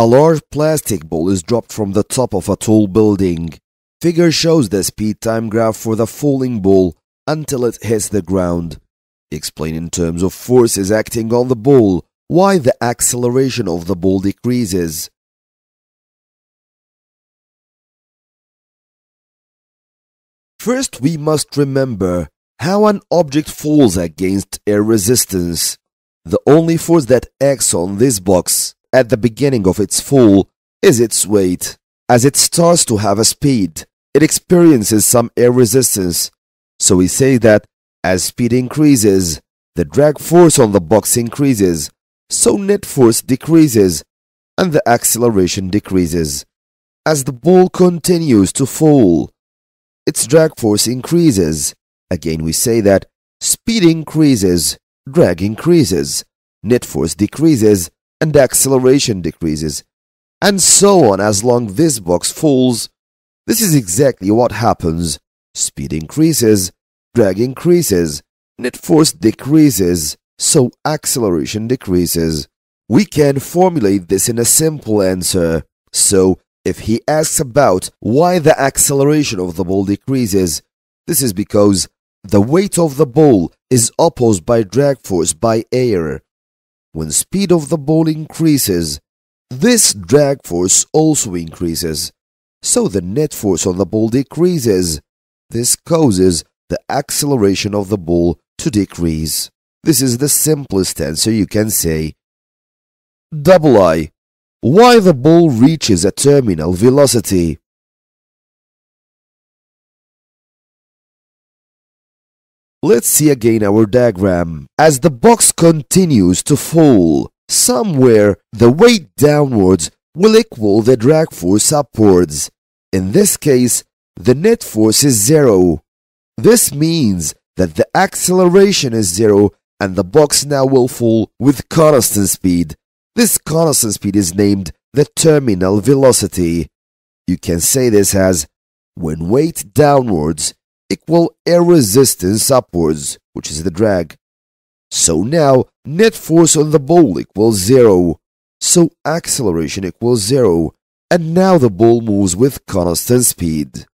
A large plastic ball is dropped from the top of a tall building. Figure shows the speed time graph for the falling ball until it hits the ground. Explain in terms of forces acting on the ball why the acceleration of the ball decreases. First, we must remember how an object falls against air resistance. The only force that acts on this box at the beginning of its fall is its weight. As it starts to have a speed, it experiences some air resistance. So we say that as speed increases, the drag force on the box increases, so net force decreases, and the acceleration decreases. As the ball continues to fall, its drag force increases. Again, we say that speed increases, drag increases, net force decreases, and acceleration decreases. And so on as long this box falls. This is exactly what happens. Speed increases, drag increases, net force decreases, so acceleration decreases. We can formulate this in a simple answer. So, if he asks about why the acceleration of the ball decreases, this is because the weight of the ball is opposed by drag force by air. When speed of the ball increases, this drag force also increases, so the net force on the ball decreases. This causes the acceleration of the ball to decrease. This is the simplest answer you can say. Double I. Why the ball reaches a terminal velocity. Let's see again our diagram. As the box continues to fall, somewhere the weight downwards will equal the drag force upwards. In this case, the net force is zero. This means that the acceleration is zero and the box now will fall with constant speed. This constant speed is named the terminal velocity. You can say this as when weight downwards equal air resistance upwards, which is the drag. So now net force on the ball equals zero. So acceleration equals zero. And now the ball moves with constant speed.